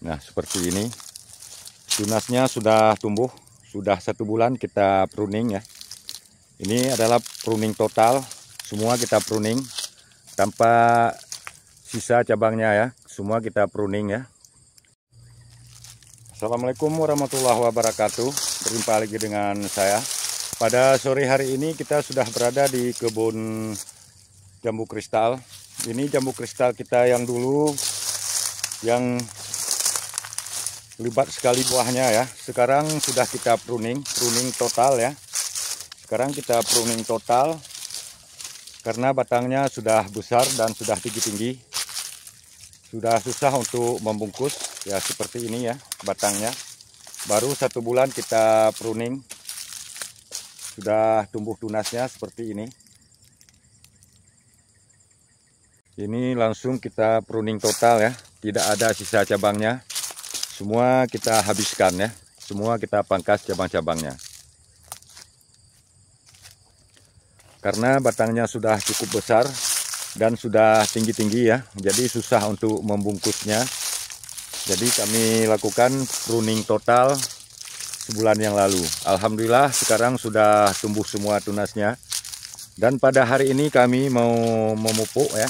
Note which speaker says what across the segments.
Speaker 1: Nah, seperti ini. Tunasnya sudah tumbuh, sudah satu bulan kita pruning ya. Ini adalah pruning total, semua kita pruning tanpa sisa cabangnya ya. Semua kita pruning ya. Assalamualaikum warahmatullahi wabarakatuh. Berjumpa lagi dengan saya. Pada sore hari ini kita sudah berada di kebun jambu kristal. Ini jambu kristal kita yang dulu yang lebat sekali buahnya ya. Sekarang sudah kita pruning, pruning total ya. Sekarang kita pruning total karena batangnya sudah besar dan sudah tinggi-tinggi. Sudah susah untuk membungkus ya seperti ini ya batangnya. Baru satu bulan kita pruning. Sudah tumbuh tunasnya seperti ini. Ini langsung kita pruning total ya. Tidak ada sisa cabangnya semua kita habiskan ya. Semua kita pangkas cabang-cabangnya. Karena batangnya sudah cukup besar dan sudah tinggi-tinggi ya. Jadi susah untuk membungkusnya. Jadi kami lakukan pruning total sebulan yang lalu. Alhamdulillah sekarang sudah tumbuh semua tunasnya. Dan pada hari ini kami mau memupuk ya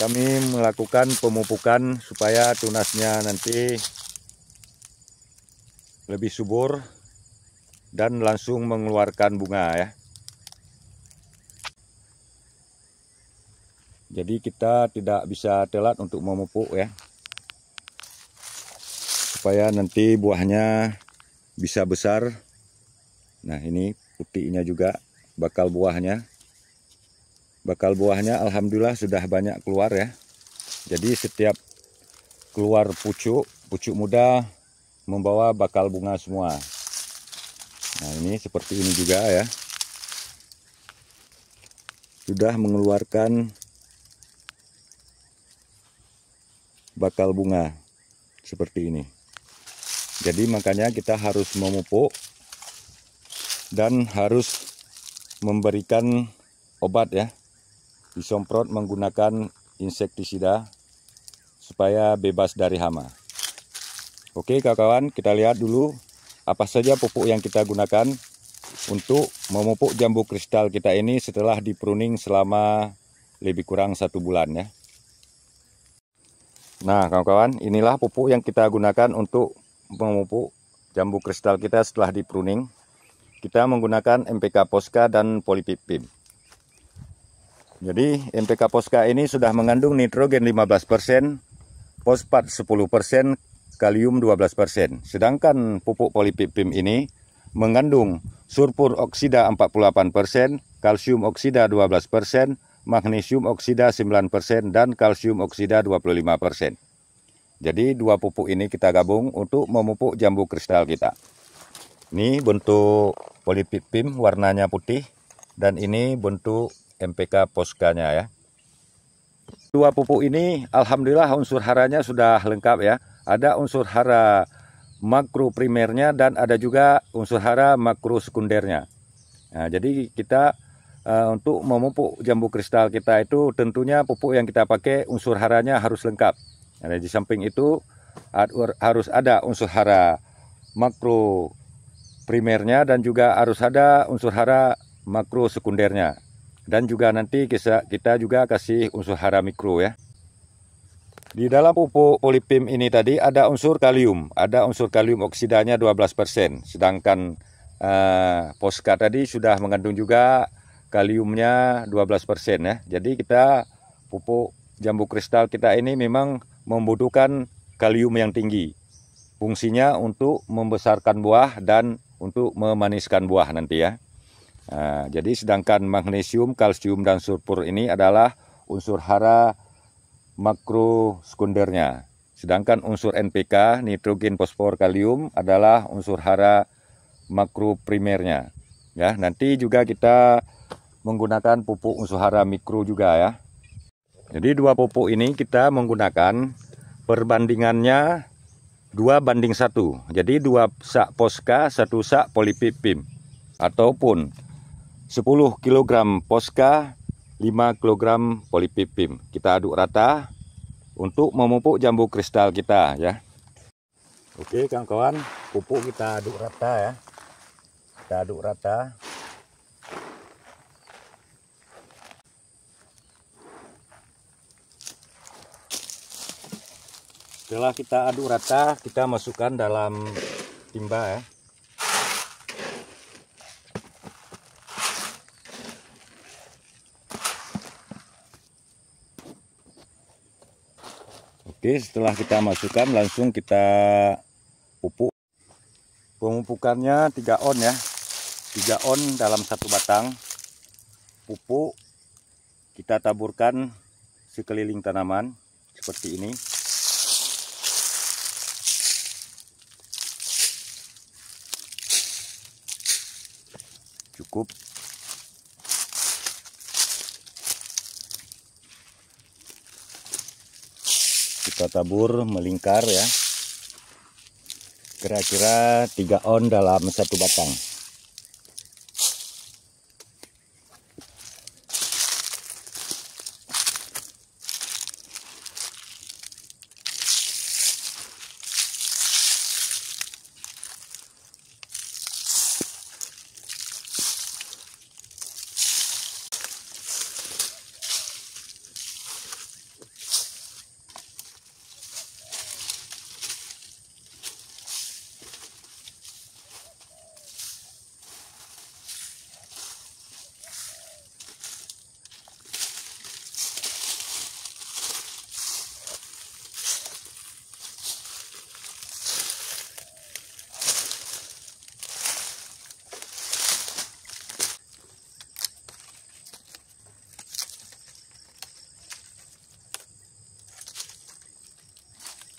Speaker 1: kami melakukan pemupukan supaya tunasnya nanti lebih subur dan langsung mengeluarkan bunga ya. Jadi kita tidak bisa telat untuk memupuk ya. Supaya nanti buahnya bisa besar. Nah, ini putihnya juga bakal buahnya bakal buahnya alhamdulillah sudah banyak keluar ya. Jadi setiap keluar pucuk pucuk muda membawa bakal bunga semua. Nah ini seperti ini juga ya. Sudah mengeluarkan bakal bunga seperti ini. Jadi makanya kita harus memupuk dan harus memberikan obat ya disemprot menggunakan insektisida supaya bebas dari hama. Oke kawan-kawan, kita lihat dulu apa saja pupuk yang kita gunakan untuk memupuk jambu kristal kita ini setelah dipruning selama lebih kurang satu bulan ya. Nah kawan-kawan, inilah pupuk yang kita gunakan untuk memupuk jambu kristal kita setelah dipruning. Kita menggunakan MPK Posca dan Polipipim. Jadi NPK Poska ini sudah mengandung nitrogen 15%, fosfat 10%, kalium 12%. Sedangkan pupuk polipipim ini mengandung sulfur oksida 48%, kalsium oksida 12%, magnesium oksida 9%, dan kalsium oksida 25%. Jadi dua pupuk ini kita gabung untuk memupuk jambu kristal kita. Ini bentuk polipipim warnanya putih dan ini bentuk MPK Poskanya ya. Dua pupuk ini alhamdulillah unsur haranya sudah lengkap ya. Ada unsur hara makro primernya dan ada juga unsur hara makro sekundernya. Nah, jadi kita uh, untuk memupuk jambu kristal kita itu tentunya pupuk yang kita pakai unsur haranya harus lengkap. Nah, di samping itu harus ada unsur hara makro primernya dan juga harus ada unsur hara makro sekundernya dan juga nanti kita juga kasih unsur hara mikro ya. Di dalam pupuk polipim ini tadi ada unsur kalium, ada unsur kalium oksidanya 12%, sedangkan uh, Posca tadi sudah mengandung juga kaliumnya 12% ya. Jadi kita pupuk jambu kristal kita ini memang membutuhkan kalium yang tinggi. Fungsinya untuk membesarkan buah dan untuk memaniskan buah nanti ya. Nah, jadi sedangkan magnesium, kalsium, dan sulfur ini adalah unsur hara makro sekundernya. Sedangkan unsur NPK, nitrogen, fosfor, kalium adalah unsur hara makro primernya. Ya, nanti juga kita menggunakan pupuk unsur hara mikro juga ya. Jadi dua pupuk ini kita menggunakan perbandingannya dua banding satu. Jadi dua sak poska, satu sak polipipim. Ataupun 10 kg Posca, 5 kg polipipim. Kita aduk rata untuk memupuk jambu kristal kita ya. Oke kawan-kawan, pupuk kita aduk rata ya. Kita aduk rata. Setelah kita aduk rata, kita masukkan dalam timba ya. Oke, setelah kita masukkan langsung kita pupuk. Pemupukannya 3 on ya. 3 on dalam satu batang. Pupuk kita taburkan sekeliling tanaman seperti ini. cukup kita tabur melingkar ya. Kira-kira 3 on dalam satu batang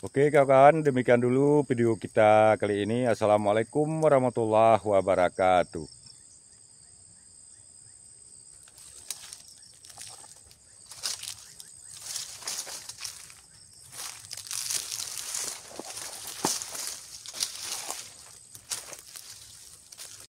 Speaker 1: Oke kawan-kawan, demikian dulu video kita kali ini. Assalamualaikum warahmatullahi wabarakatuh.